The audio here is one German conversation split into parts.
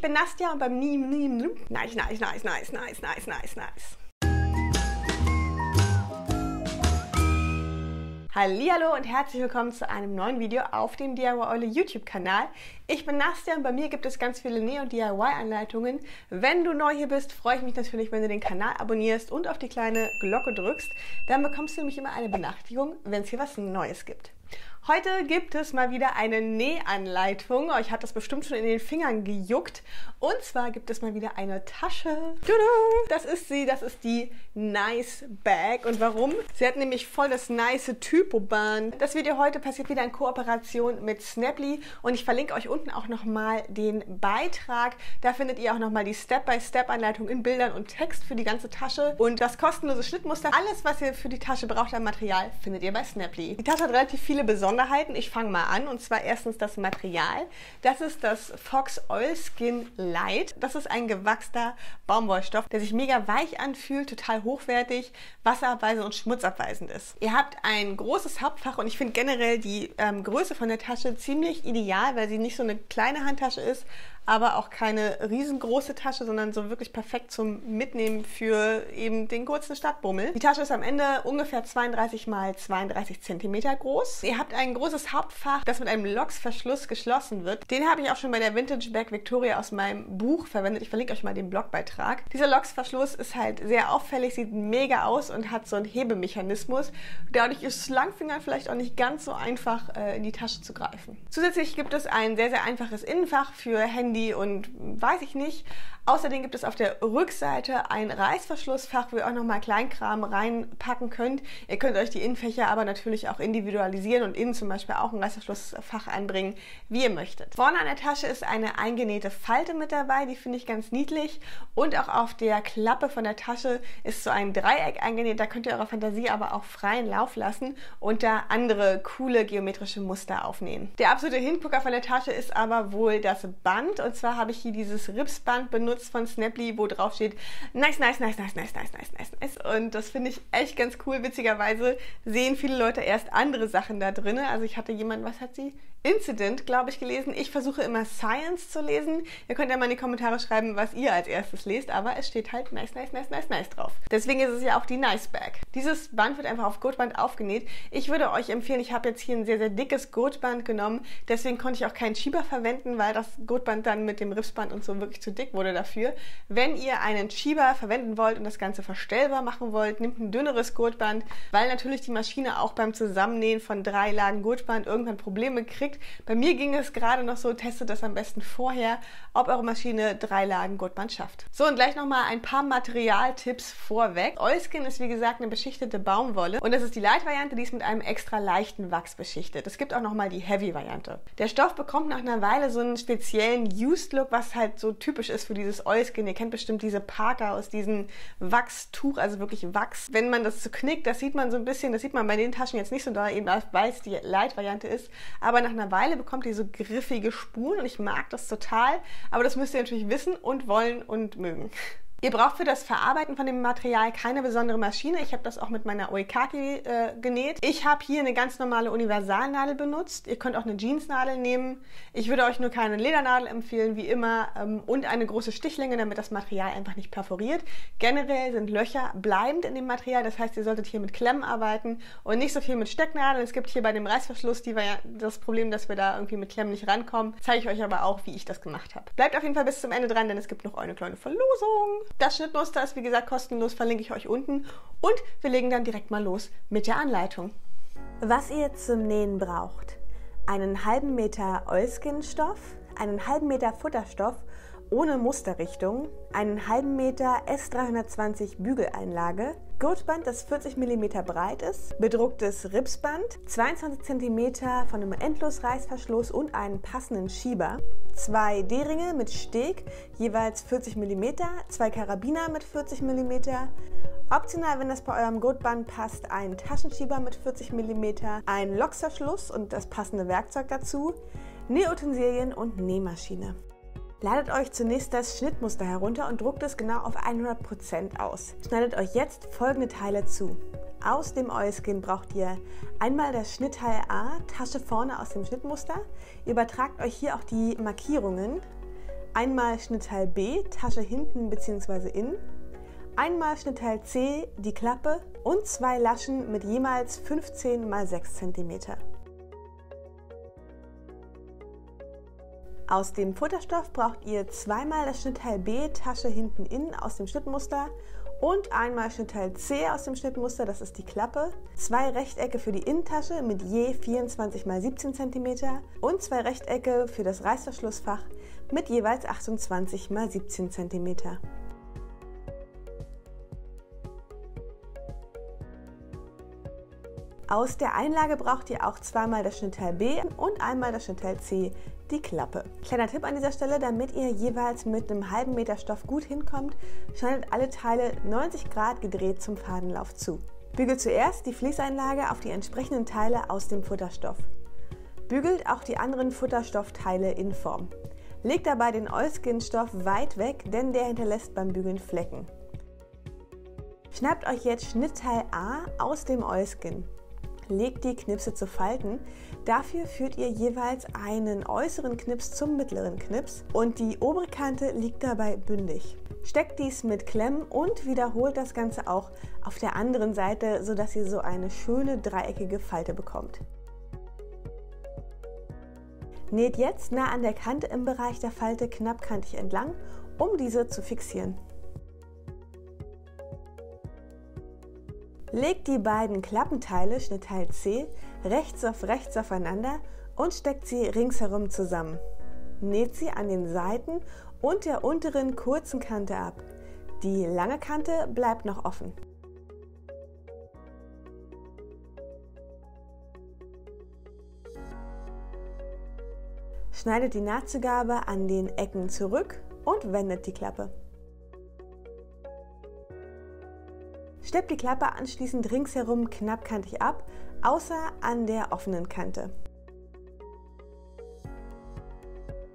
Ich bin Nastja und beim Niem, Niem, Nice, nice, nice, nice, nice, nice, nice, nice. Hallo und herzlich willkommen zu einem neuen Video auf dem DIY Eule YouTube Kanal. Ich bin Nastja und bei mir gibt es ganz viele Näh- und DIY Anleitungen. Wenn du neu hier bist, freue ich mich natürlich, wenn du den Kanal abonnierst und auf die kleine Glocke drückst. Dann bekommst du nämlich immer eine Benachrichtigung, wenn es hier was Neues gibt. Heute gibt es mal wieder eine Nähanleitung. Euch hat das bestimmt schon in den Fingern gejuckt. Und zwar gibt es mal wieder eine Tasche. Das ist sie, das ist die Nice Bag. Und warum? Sie hat nämlich voll das nice Typoband. Das Video heute passiert wieder in Kooperation mit Snaply. Und ich verlinke euch unten auch nochmal den Beitrag. Da findet ihr auch nochmal die Step-by-Step-Anleitung in Bildern und Text für die ganze Tasche. Und das kostenlose Schnittmuster. Alles, was ihr für die Tasche braucht an Material, findet ihr bei Snaply. Die Tasche hat relativ viele Besonderheiten. Besonderheiten. Ich fange mal an und zwar erstens das Material. Das ist das Fox Oilskin Light. Das ist ein gewachster Baumwollstoff, der sich mega weich anfühlt, total hochwertig, wasserabweisend und schmutzabweisend ist. Ihr habt ein großes Hauptfach und ich finde generell die ähm, Größe von der Tasche ziemlich ideal, weil sie nicht so eine kleine Handtasche ist, aber auch keine riesengroße Tasche, sondern so wirklich perfekt zum Mitnehmen für eben den kurzen Stadtbummel. Die Tasche ist am Ende ungefähr 32 mal 32 cm groß. Ihr habt ein großes Hauptfach, das mit einem Loksverschluss geschlossen wird. Den habe ich auch schon bei der Vintage Bag Victoria aus meinem Buch verwendet. Ich verlinke euch mal den Blogbeitrag. Dieser Loksverschluss ist halt sehr auffällig, sieht mega aus und hat so einen Hebemechanismus. Dadurch ist Langfinger vielleicht auch nicht ganz so einfach äh, in die Tasche zu greifen. Zusätzlich gibt es ein sehr, sehr einfaches Innenfach für Handy Handy und weiß ich nicht. Außerdem gibt es auf der Rückseite ein Reißverschlussfach, wo ihr auch nochmal Kleinkram reinpacken könnt. Ihr könnt euch die Innenfächer aber natürlich auch individualisieren und innen zum Beispiel auch ein Reißverschlussfach anbringen, wie ihr möchtet. Vorne an der Tasche ist eine eingenähte Falte mit dabei, die finde ich ganz niedlich. Und auch auf der Klappe von der Tasche ist so ein Dreieck eingenäht. Da könnt ihr eurer Fantasie aber auch freien Lauf lassen und da andere coole geometrische Muster aufnehmen. Der absolute Hingucker von der Tasche ist aber wohl das Band. Und zwar habe ich hier dieses Ripsband benutzt von Snaply, wo drauf steht nice, nice, nice, nice, nice, nice, nice, nice, nice. Und das finde ich echt ganz cool. Witzigerweise sehen viele Leute erst andere Sachen da drin. Also ich hatte jemand, was hat sie? Incident, glaube ich, gelesen. Ich versuche immer Science zu lesen. Ihr könnt ja mal in die Kommentare schreiben, was ihr als erstes lest, aber es steht halt nice, nice, nice, nice, nice drauf. Deswegen ist es ja auch die Nice Bag. Dieses Band wird einfach auf Gurtband aufgenäht. Ich würde euch empfehlen, ich habe jetzt hier ein sehr, sehr dickes Gurtband genommen. Deswegen konnte ich auch keinen Schieber verwenden, weil das Gurtband dann mit dem Ripsband und so wirklich zu dick wurde dafür. Wenn ihr einen Schieber verwenden wollt und das Ganze verstellbar machen wollt, nehmt ein dünneres Gurtband, weil natürlich die Maschine auch beim Zusammennähen von drei Lagen Gurtband irgendwann Probleme kriegt kriegt. Bei mir ging es gerade noch so, testet das am besten vorher, ob eure Maschine drei Lagen Gurtband schafft. So, und gleich nochmal ein paar Materialtipps vorweg. Oilskin ist wie gesagt eine beschichtete Baumwolle und das ist die Light-Variante, die ist mit einem extra leichten Wachs beschichtet. Es gibt auch nochmal die Heavy-Variante. Der Stoff bekommt nach einer Weile so einen speziellen Used-Look, was halt so typisch ist für dieses Oilskin. Ihr kennt bestimmt diese Parker aus diesem Wachstuch, also wirklich Wachs. Wenn man das so knickt, das sieht man so ein bisschen, das sieht man bei den Taschen jetzt nicht so da, eben weil es die Light-Variante ist, aber nach einer Weile bekommt ihr so griffige Spuren und ich mag das total. Aber das müsst ihr natürlich wissen und wollen und mögen. Ihr braucht für das Verarbeiten von dem Material keine besondere Maschine. Ich habe das auch mit meiner Oikaki äh, genäht. Ich habe hier eine ganz normale Universalnadel benutzt. Ihr könnt auch eine Jeansnadel nehmen. Ich würde euch nur keine Ledernadel empfehlen, wie immer, ähm, und eine große Stichlänge, damit das Material einfach nicht perforiert. Generell sind Löcher bleibend in dem Material. Das heißt, ihr solltet hier mit Klemmen arbeiten und nicht so viel mit Stecknadeln. Es gibt hier bei dem Reißverschluss die das Problem, dass wir da irgendwie mit Klemmen nicht rankommen. Zeige ich euch aber auch, wie ich das gemacht habe. Bleibt auf jeden Fall bis zum Ende dran, denn es gibt noch eine kleine Verlosung. Das Schnittmuster ist wie gesagt kostenlos, verlinke ich euch unten. Und wir legen dann direkt mal los mit der Anleitung. Was ihr zum Nähen braucht. Einen halben Meter Oilskin-Stoff, einen halben Meter Futterstoff ohne Musterrichtung, einen halben Meter S320 Bügeleinlage, Gurtband, das 40 mm breit ist, bedrucktes Ripsband, 22 cm von einem Endlosreißverschluss und einen passenden Schieber, zwei D-Ringe mit Steg, jeweils 40 mm, zwei Karabiner mit 40 mm, Optional, wenn das bei eurem Gurtband passt, ein Taschenschieber mit 40 mm, ein Loksverschluss und das passende Werkzeug dazu, Nähutensilien und Nähmaschine. Ladet euch zunächst das Schnittmuster herunter und druckt es genau auf 100% aus. Schneidet euch jetzt folgende Teile zu. Aus dem Oilskin braucht ihr einmal das Schnittteil A, Tasche vorne aus dem Schnittmuster. Übertragt euch hier auch die Markierungen. einmal Schnittteil B, Tasche hinten bzw. innen, einmal Schnittteil C, die Klappe und zwei Laschen mit jemals 15 x 6 cm. Aus dem Futterstoff braucht ihr zweimal das Schnittteil B Tasche hinten innen aus dem Schnittmuster und einmal Schnittteil C aus dem Schnittmuster, das ist die Klappe, zwei Rechtecke für die Innentasche mit je 24 x 17 cm und zwei Rechtecke für das Reißverschlussfach mit jeweils 28 x 17 cm. Aus der Einlage braucht ihr auch zweimal das Schnittteil B und einmal das Schnittteil C, die Klappe. Kleiner Tipp an dieser Stelle, damit ihr jeweils mit einem halben Meter Stoff gut hinkommt, schneidet alle Teile 90 Grad gedreht zum Fadenlauf zu. Bügelt zuerst die Fließeinlage auf die entsprechenden Teile aus dem Futterstoff. Bügelt auch die anderen Futterstoffteile in Form. Legt dabei den Oilskin-Stoff weit weg, denn der hinterlässt beim Bügeln Flecken. Schnappt euch jetzt Schnittteil A aus dem Oilskin legt die Knipse zu Falten. Dafür führt ihr jeweils einen äußeren Knips zum mittleren Knips und die obere Kante liegt dabei bündig. Steckt dies mit Klemmen und wiederholt das Ganze auch auf der anderen Seite, sodass ihr so eine schöne dreieckige Falte bekommt. Näht jetzt nah an der Kante im Bereich der Falte knappkantig entlang, um diese zu fixieren. Legt die beiden Klappenteile, Schnittteil C, rechts auf rechts aufeinander und steckt sie ringsherum zusammen. Näht sie an den Seiten und der unteren kurzen Kante ab. Die lange Kante bleibt noch offen. Schneidet die Nahtzugabe an den Ecken zurück und wendet die Klappe. Steppt die Klappe anschließend ringsherum knappkantig ab, außer an der offenen Kante.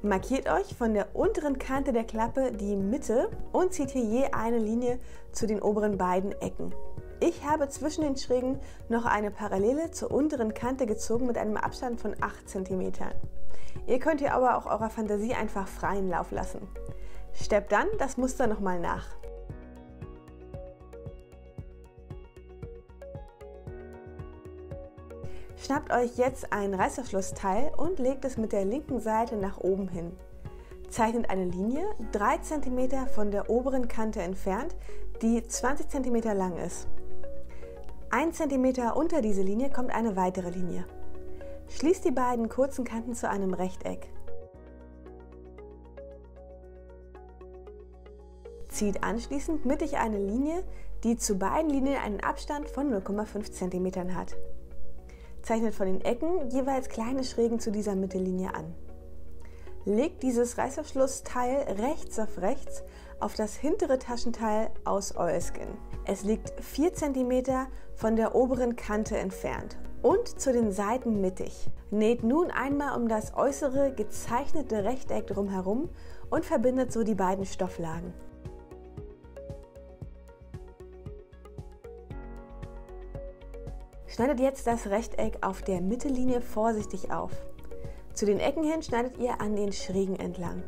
Markiert euch von der unteren Kante der Klappe die Mitte und zieht hier je eine Linie zu den oberen beiden Ecken. Ich habe zwischen den Schrägen noch eine Parallele zur unteren Kante gezogen mit einem Abstand von 8 cm. Ihr könnt hier aber auch eurer Fantasie einfach freien Lauf lassen. Steppt dann das Muster nochmal nach. Schnappt euch jetzt ein Reißverschlussteil und legt es mit der linken Seite nach oben hin. Zeichnet eine Linie 3 cm von der oberen Kante entfernt, die 20 cm lang ist. 1 cm unter diese Linie kommt eine weitere Linie. Schließt die beiden kurzen Kanten zu einem Rechteck. Zieht anschließend mittig eine Linie, die zu beiden Linien einen Abstand von 0,5 cm hat zeichnet von den Ecken jeweils kleine Schrägen zu dieser Mittellinie an. Legt dieses Reißverschlussteil rechts auf rechts auf das hintere Taschenteil aus Oilskin. Es liegt 4 cm von der oberen Kante entfernt und zu den Seiten mittig. Näht nun einmal um das äußere gezeichnete Rechteck drumherum und verbindet so die beiden Stofflagen. Schneidet jetzt das Rechteck auf der Mittellinie vorsichtig auf. Zu den Ecken hin schneidet ihr an den Schrägen entlang.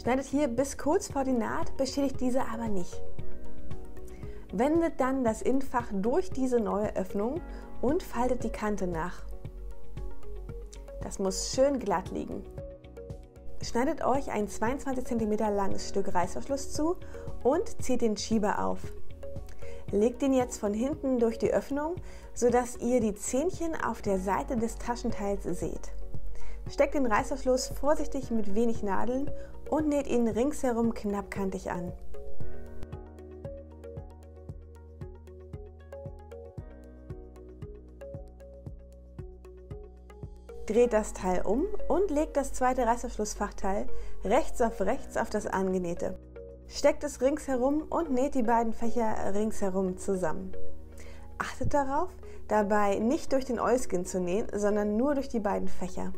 Schneidet hier bis kurz vor die Naht, beschädigt diese aber nicht. Wendet dann das Innenfach durch diese neue Öffnung und faltet die Kante nach. Das muss schön glatt liegen. Schneidet euch ein 22 cm langes Stück Reißverschluss zu und zieht den Schieber auf. Legt ihn jetzt von hinten durch die Öffnung, sodass ihr die Zähnchen auf der Seite des Taschenteils seht. Steckt den Reißverschluss vorsichtig mit wenig Nadeln und näht ihn ringsherum knappkantig an. Dreht das Teil um und legt das zweite Reißverschlussfachteil rechts auf rechts auf das angenähte. Steckt es ringsherum und näht die beiden Fächer ringsherum zusammen. Achtet darauf, dabei nicht durch den Oilskin zu nähen, sondern nur durch die beiden Fächer.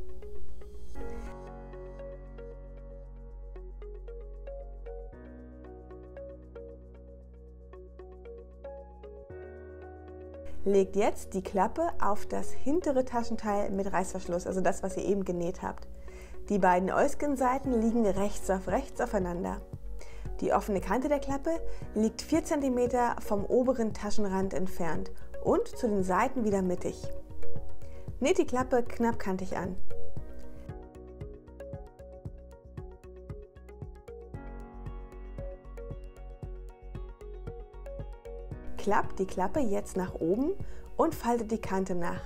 Legt jetzt die Klappe auf das hintere Taschenteil mit Reißverschluss, also das, was ihr eben genäht habt. Die beiden Euskin-Seiten liegen rechts auf rechts aufeinander. Die offene Kante der Klappe liegt 4 cm vom oberen Taschenrand entfernt und zu den Seiten wieder mittig. Näht die Klappe knappkantig an. Klappt die Klappe jetzt nach oben und faltet die Kante nach.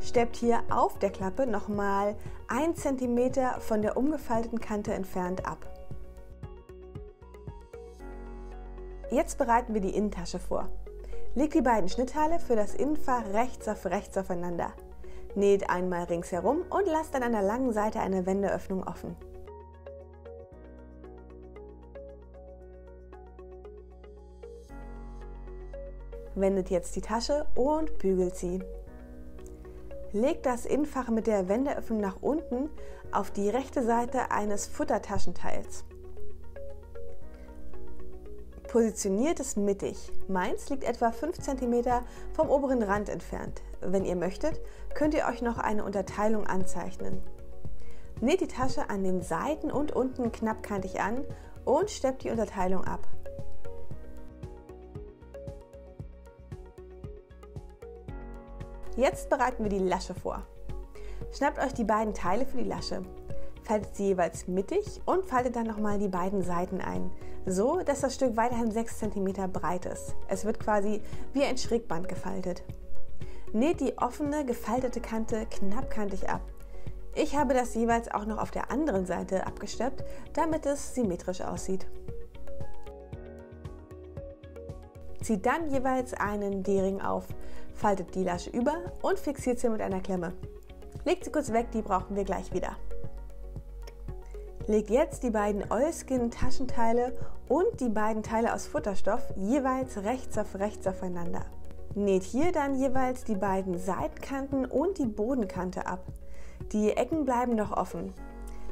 Steppt hier auf der Klappe nochmal 1 cm von der umgefalteten Kante entfernt ab. Jetzt bereiten wir die Innentasche vor. Legt die beiden Schnittteile für das Innenfach rechts auf rechts aufeinander. Näht einmal ringsherum und lasst an einer langen Seite eine Wendeöffnung offen. Wendet jetzt die Tasche und bügelt sie. Legt das Innenfach mit der Wendeöffnung nach unten auf die rechte Seite eines Futtertaschenteils. Positioniert es mittig. Meins liegt etwa 5 cm vom oberen Rand entfernt. Wenn ihr möchtet, könnt ihr euch noch eine Unterteilung anzeichnen. Näht die Tasche an den Seiten und unten knappkantig an und steppt die Unterteilung ab. Jetzt bereiten wir die Lasche vor. Schnappt euch die beiden Teile für die Lasche. Faltet sie jeweils mittig und faltet dann nochmal die beiden Seiten ein, so dass das Stück weiterhin 6 cm breit ist. Es wird quasi wie ein Schrägband gefaltet. Näht die offene, gefaltete Kante knappkantig ab. Ich habe das jeweils auch noch auf der anderen Seite abgesteppt, damit es symmetrisch aussieht. Zieht dann jeweils einen D-Ring auf, faltet die Lasche über und fixiert sie mit einer Klemme. Legt sie kurz weg, die brauchen wir gleich wieder. Legt jetzt die beiden Oilskin Taschenteile und die beiden Teile aus Futterstoff jeweils rechts auf rechts aufeinander. Näht hier dann jeweils die beiden Seitenkanten und die Bodenkante ab. Die Ecken bleiben noch offen.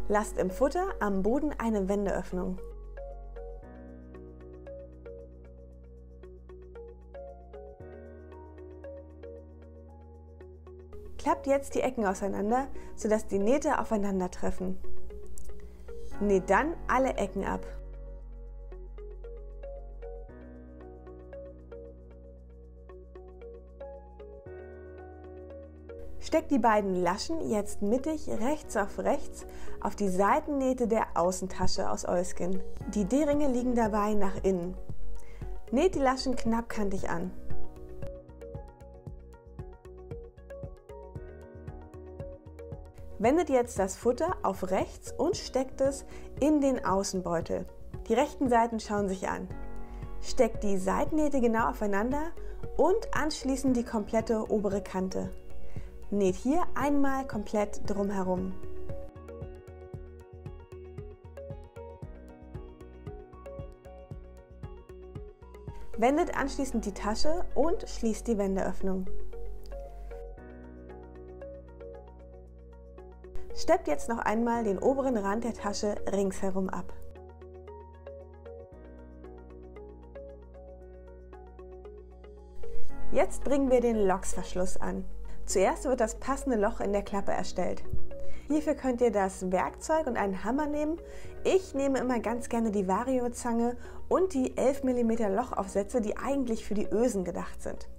Lasst im Futter am Boden eine Wendeöffnung. Klappt jetzt die Ecken auseinander, sodass die Nähte aufeinandertreffen. Näht dann alle Ecken ab. Steckt die beiden Laschen jetzt mittig rechts auf rechts auf die Seitennähte der Außentasche aus Euskin. Die D-Ringe liegen dabei nach innen. Näht die Laschen knappkantig an. Wendet jetzt das Futter auf rechts und steckt es in den Außenbeutel. Die rechten Seiten schauen sich an. Steckt die Seitennähte genau aufeinander und anschließend die komplette obere Kante. Näht hier einmal komplett drumherum. Wendet anschließend die Tasche und schließt die Wendeöffnung. Steppt jetzt noch einmal den oberen Rand der Tasche ringsherum ab. Jetzt bringen wir den Loksverschluss an. Zuerst wird das passende Loch in der Klappe erstellt. Hierfür könnt ihr das Werkzeug und einen Hammer nehmen. Ich nehme immer ganz gerne die Vario-Zange und die 11 mm Lochaufsätze, die eigentlich für die Ösen gedacht sind.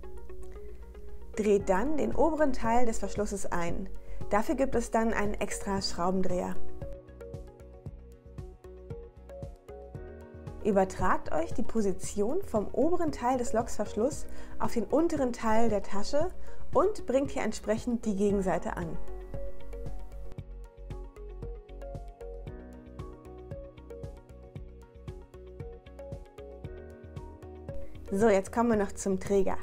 Dreht dann den oberen Teil des Verschlusses ein. Dafür gibt es dann einen extra Schraubendreher. Übertragt euch die Position vom oberen Teil des Loksverschlusses auf den unteren Teil der Tasche und bringt hier entsprechend die Gegenseite an. So, jetzt kommen wir noch zum Träger.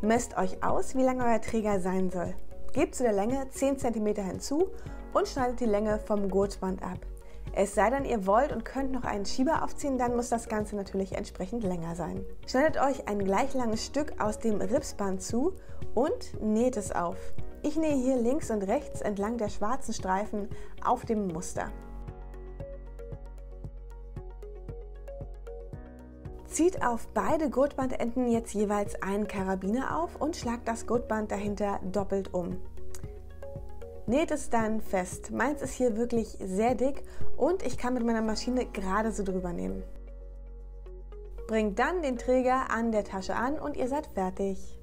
Messt euch aus, wie lang euer Träger sein soll. Gebt zu der Länge 10 cm hinzu und schneidet die Länge vom Gurtband ab. Es sei denn, ihr wollt und könnt noch einen Schieber aufziehen, dann muss das Ganze natürlich entsprechend länger sein. Schneidet euch ein gleich langes Stück aus dem Ripsband zu und näht es auf. Ich nähe hier links und rechts entlang der schwarzen Streifen auf dem Muster. Zieht auf beide Gurtbandenden jetzt jeweils einen Karabiner auf und schlagt das Gurtband dahinter doppelt um. Näht es dann fest. Meins ist hier wirklich sehr dick und ich kann mit meiner Maschine gerade so drüber nehmen. Bringt dann den Träger an der Tasche an und ihr seid fertig.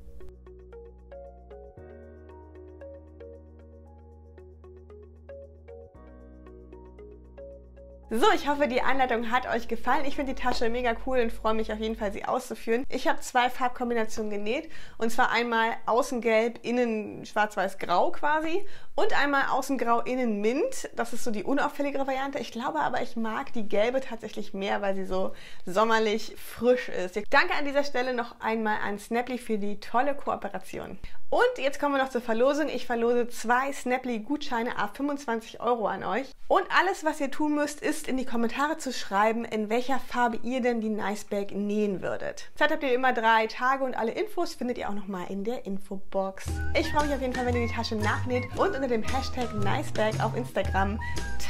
So, ich hoffe, die Anleitung hat euch gefallen. Ich finde die Tasche mega cool und freue mich auf jeden Fall, sie auszuführen. Ich habe zwei Farbkombinationen genäht. Und zwar einmal außengelb, innen schwarz-weiß-grau quasi. Und einmal außengrau, innen mint. Das ist so die unauffälligere Variante. Ich glaube aber, ich mag die gelbe tatsächlich mehr, weil sie so sommerlich frisch ist. Danke an dieser Stelle noch einmal an Snaply für die tolle Kooperation. Und jetzt kommen wir noch zur Verlosung. Ich verlose zwei Snaply-Gutscheine a 25 Euro an euch. Und alles, was ihr tun müsst, ist in die Kommentare zu schreiben, in welcher Farbe ihr denn die Nicebag nähen würdet. Zeit habt ihr immer drei Tage und alle Infos findet ihr auch nochmal in der Infobox. Ich freue mich auf jeden Fall, wenn ihr die Tasche nachnäht und unter dem Hashtag Nicebag auf Instagram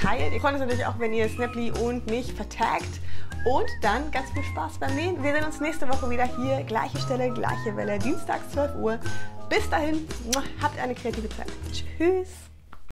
teilt. Ihr freut uns natürlich auch, wenn ihr Snaply und mich vertagt. Und dann ganz viel Spaß beim Nähen. Wir sehen uns nächste Woche wieder hier. Gleiche Stelle, gleiche Welle. Dienstag 12 Uhr. Bis dahin, habt eine kreative Zeit. Tschüss.